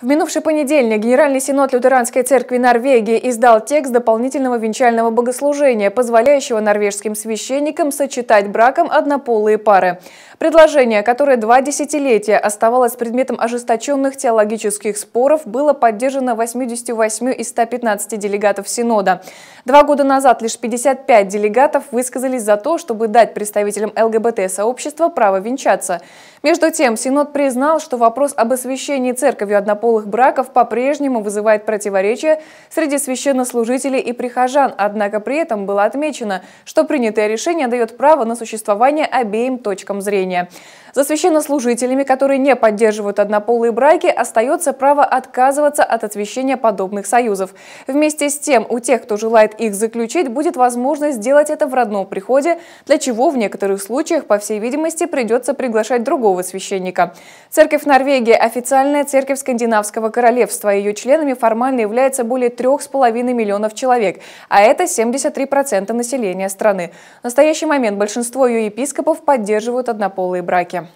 В минувший понедельник Генеральный Синод Лютеранской Церкви Норвегии издал текст дополнительного венчального богослужения, позволяющего норвежским священникам сочетать браком однополые пары. Предложение, которое два десятилетия оставалось предметом ожесточенных теологических споров, было поддержано 88 из 115 делегатов Синода. Два года назад лишь 55 делегатов высказались за то, чтобы дать представителям ЛГБТ-сообщества право венчаться. Между тем, Синод признал, что вопрос об освящении церковью однополых браков по-прежнему вызывает противоречия среди священнослужителей и прихожан, однако при этом было отмечено, что принятое решение дает право на существование обеим точкам зрения. За священнослужителями, которые не поддерживают однополые браки, остается право отказываться от освящения подобных союзов. Вместе с тем, у тех, кто желает их заключить, будет возможность сделать это в родном приходе, для чего в некоторых случаях, по всей видимости, придется приглашать другого священника. Церковь Норвегии – официальная церковь Скандинавского королевства. Ее членами формально является более 3,5 миллионов человек, а это 73% населения страны. В настоящий момент большинство ее епископов поддерживают однополые браки.